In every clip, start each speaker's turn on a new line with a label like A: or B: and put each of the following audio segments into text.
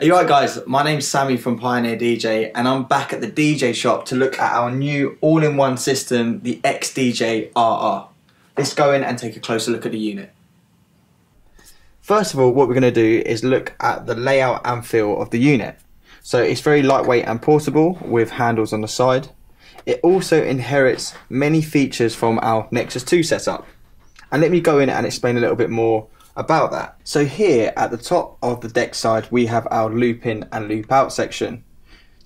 A: Are you right, guys? My name's Sami from Pioneer DJ, and I'm back at the DJ shop to look at our new all in one system, the XDJ RR. Let's go in and take a closer look at the unit. First of all, what we're going to do is look at the layout and feel of the unit. So it's very lightweight and portable with handles on the side. It also inherits many features from our Nexus 2 setup. And let me go in and explain a little bit more about that. So here at the top of the deck side, we have our loop in and loop out section.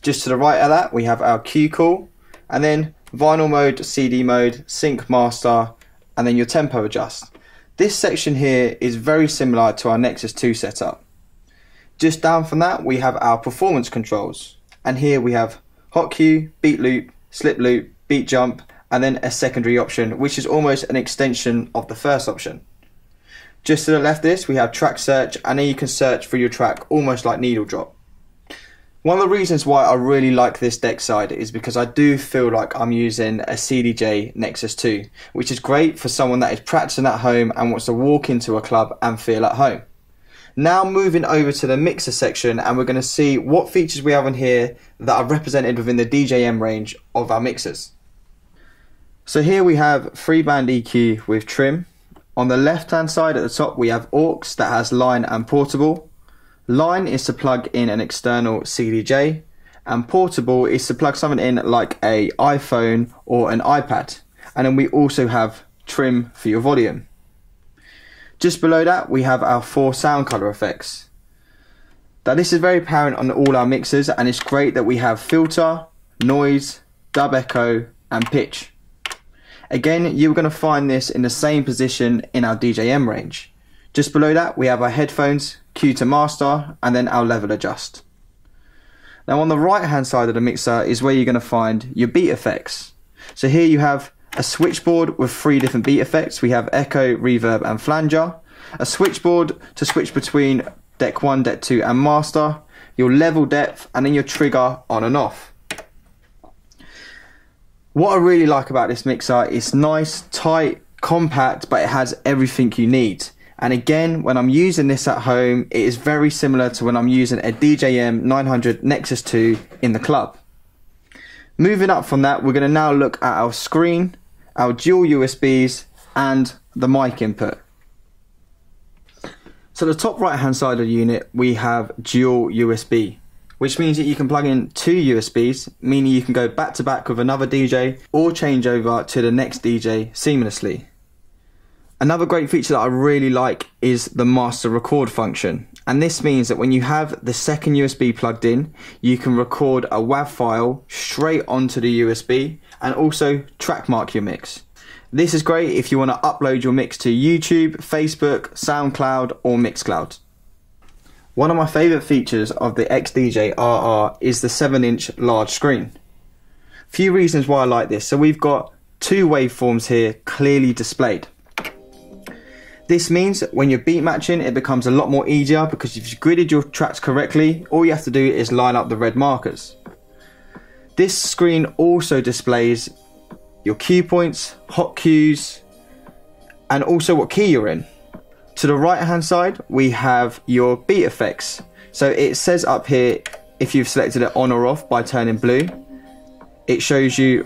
A: Just to the right of that, we have our cue call, and then vinyl mode, CD mode, sync master, and then your tempo adjust. This section here is very similar to our Nexus 2 setup. Just down from that, we have our performance controls. And here we have hot cue, beat loop, slip loop, beat jump, and then a secondary option, which is almost an extension of the first option. Just to the left of this, we have track search, and then you can search for your track almost like needle drop. One of the reasons why I really like this deck side is because I do feel like I'm using a CDJ Nexus 2, which is great for someone that is practicing at home and wants to walk into a club and feel at home. Now moving over to the mixer section and we're going to see what features we have on here that are represented within the DJM range of our mixers. So here we have three band EQ with trim, on the left hand side at the top we have aux that has line and portable. Line is to plug in an external CDJ and portable is to plug something in like a iPhone or an iPad. And then we also have trim for your volume. Just below that we have our four sound color effects. Now this is very apparent on all our mixers and it's great that we have filter, noise, dub echo and pitch. Again, you're going to find this in the same position in our DJM range. Just below that, we have our headphones, cue to master, and then our level adjust. Now on the right hand side of the mixer is where you're going to find your beat effects. So here you have a switchboard with three different beat effects. We have echo, reverb, and flanger. A switchboard to switch between deck 1, deck 2, and master. Your level depth, and then your trigger on and off. What I really like about this mixer is nice, tight, compact, but it has everything you need. And again, when I'm using this at home, it is very similar to when I'm using a DJM 900 Nexus 2 in the club. Moving up from that, we're going to now look at our screen, our dual USBs, and the mic input. So the top right hand side of the unit, we have dual USB which means that you can plug in two USBs, meaning you can go back to back with another DJ or change over to the next DJ seamlessly. Another great feature that I really like is the master record function. And this means that when you have the second USB plugged in, you can record a WAV file straight onto the USB and also track mark your mix. This is great if you want to upload your mix to YouTube, Facebook, SoundCloud, or Mixcloud. One of my favourite features of the XDJ RR is the 7 inch large screen. Few reasons why I like this. So we've got two waveforms here clearly displayed. This means when you're beat matching, it becomes a lot more easier because if you've gridded your tracks correctly, all you have to do is line up the red markers. This screen also displays your cue points, hot cues, and also what key you're in. To the right hand side, we have your beat effects. So it says up here if you've selected it on or off by turning blue. It shows you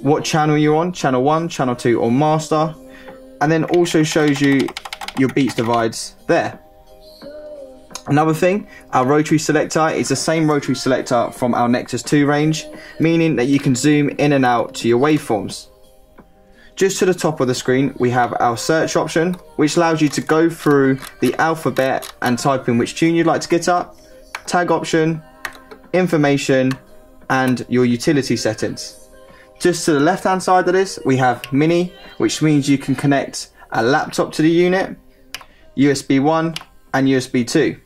A: what channel you're on, channel 1, channel 2 or master. And then also shows you your beats divides there. Another thing, our rotary selector is the same rotary selector from our Nexus 2 range, meaning that you can zoom in and out to your waveforms. Just to the top of the screen, we have our search option, which allows you to go through the alphabet and type in which tune you'd like to get up, tag option, information, and your utility settings. Just to the left hand side of this, we have mini, which means you can connect a laptop to the unit, USB 1 and USB 2.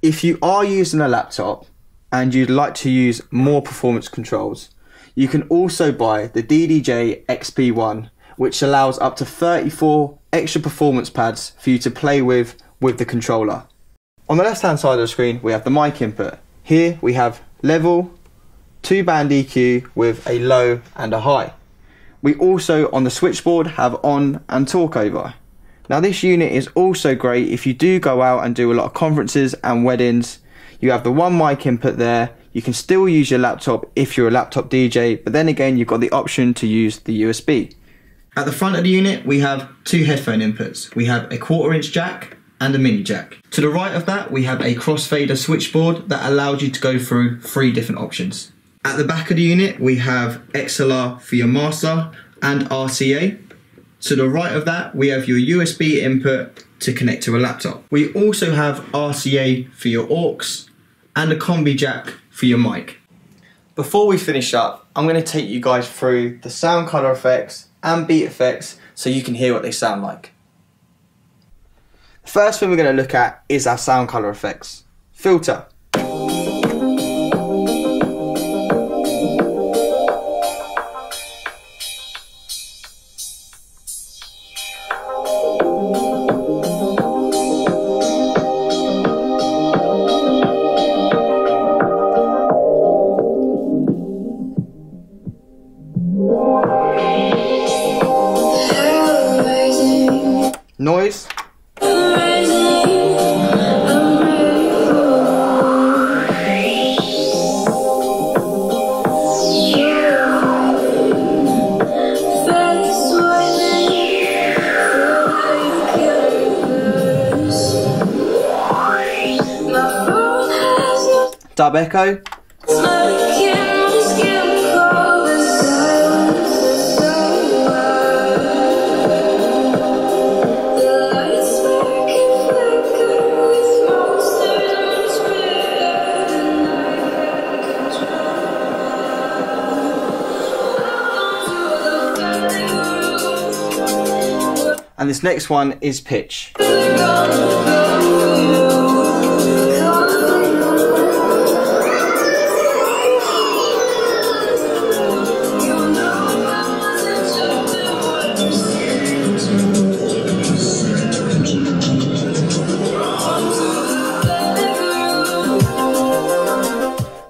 A: If you are using a laptop and you'd like to use more performance controls, you can also buy the DDJ XP1, which allows up to 34 extra performance pads for you to play with with the controller. On the left hand side of the screen, we have the mic input. Here we have level, two band EQ with a low and a high. We also on the switchboard have on and talk over. Now this unit is also great if you do go out and do a lot of conferences and weddings. You have the one mic input there. You can still use your laptop if you're a laptop DJ, but then again you've got the option to use the USB. At the front of the unit we have two headphone inputs. We have a quarter inch jack and a mini jack. To the right of that we have a crossfader switchboard that allows you to go through three different options. At the back of the unit we have XLR for your master and RCA to the right of that, we have your USB input to connect to a laptop. We also have RCA for your aux and a combi jack for your mic. Before we finish up, I'm going to take you guys through the sound color effects and beat effects so you can hear what they sound like. The first thing we're going to look at is our sound color effects. Filter. Noise. Dub echo. And this next one is pitch.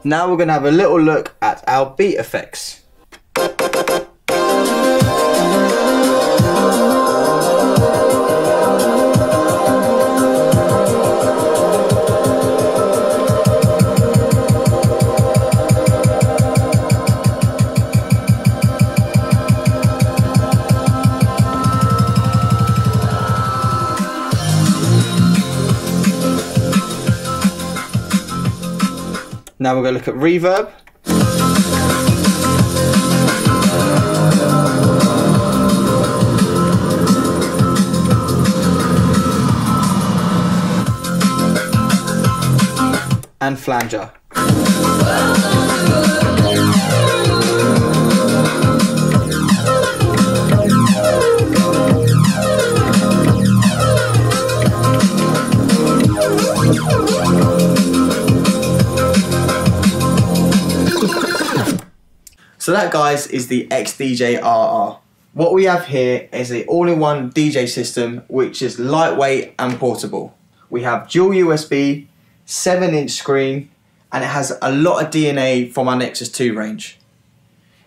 A: Now we're going to have a little look at our beat effects. Now we're going to look at reverb. And flanger. That guys is the XDJ RR. What we have here is a all-in-one DJ system which is lightweight and portable. We have dual USB, 7 inch screen and it has a lot of DNA from our Nexus 2 range.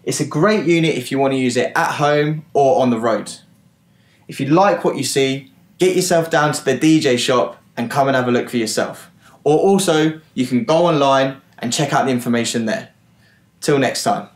A: It's a great unit if you want to use it at home or on the road. If you like what you see, get yourself down to the DJ shop and come and have a look for yourself. Or also, you can go online and check out the information there. Till next time.